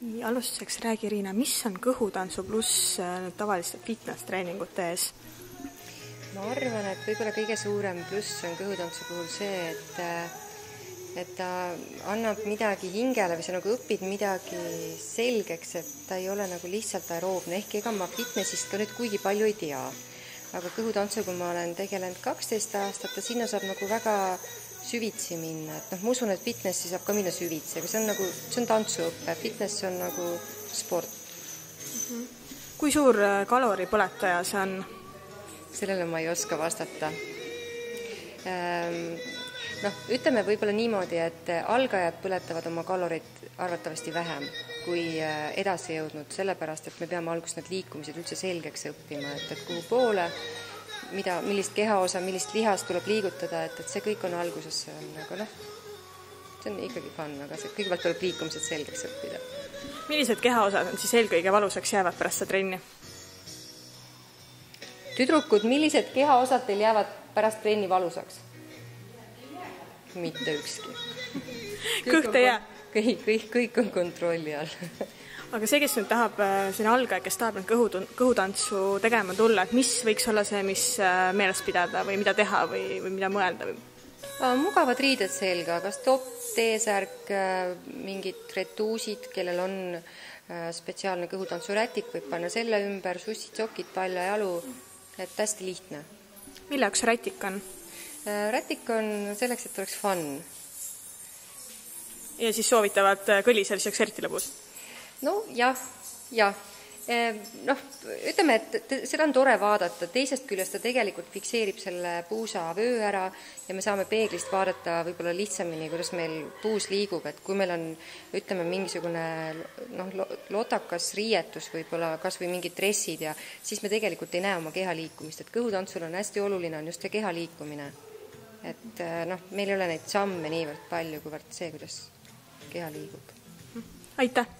nii, alustuseks räägi, Riina, mis on kõhutantsu pluss nüüd tavaliste fitness treeningute ees? ma arvan, et võib-olla kõige suurem pluss on kõhutantsu puhul see, et et ta annab midagi hingele või sa nagu õpid midagi selgeks, et ta ei ole nagu lihtsalt aeroobne, ehkki ega ma fitnessist ka nüüd kuigi palju ei tea. aga kõhutantsuga ma olen tegelenud kaksteist aastat ja sinna saab nagu väga süvitsi minna, et noh, ma usun, et fitnessi saab ka minna süvitsi, aga see on nagu, see on tantsuõpe, fitness on nagu sport mm. -hmm. kui suur äh, kaloripõletaja see on? sellele ma ei oska vastata ehm, noh, ütleme võib-olla niimoodi, et algajad põletavad oma kaloreid arvatavasti vähem kui äh, edasijõudnud, sellepärast et me peame alguses need liikumised üldse selgeks õppima, et, et kuhu poole mida, millist kehaosa, millist lihast tuleb liigutada, et, et see kõik on alguses, see on nagu noh, see on ikkagi fun, aga see, kõigepealt tuleb liikumised selgeks õppida. millised kehaosad on siis eelkõige valusaks jäävad pärast seda trenni? tüdrukud, millised kehaosad teil jäävad pärast trenni valusaks? mitte ükski. kõht ei jää? kõik, kõik, kõik on kontrolli all aga see, kes nüüd tahab, äh, selline algaja, kes tahab nüüd kõhu, kõhutantsu tegema tulla, et mis võiks olla see, mis äh, meeles pidada või mida teha või, või mida mõelda või? mugavad riided selga, kas topp, T-särk, äh, mingid retuusid, kellel on spetsiaalne kõhutantsurätik, võib panna selle ümber, sussid, sokid, paljajalu, et hästi lihtne. mille jaoks rätik on? rätik on selleks, et oleks fun. ja siis soovitavad kõli selliseks eriti lõbus? Nojah, jah ehm, noh, ütleme, et seda on tore vaadata, teisest küljest ta tegelikult fikseerib selle puusa vöö ära ja me saame peeglist vaadata võib-olla lihtsamini, kuidas meil puus liigub, et kui meil on ütleme, mingisugune noh, lotakas riietus võib-olla, kas või mingid dressid ja siis me tegelikult ei näe oma keha liikumist, et kõhutantsul on hästi oluline, on just see keha liikumine. et noh, meil ei ole neid samme niivõrd palju, kuivõrd see, kuidas keha liigub. aitäh!